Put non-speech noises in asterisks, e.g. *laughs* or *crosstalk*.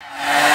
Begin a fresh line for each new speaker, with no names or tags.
you *laughs*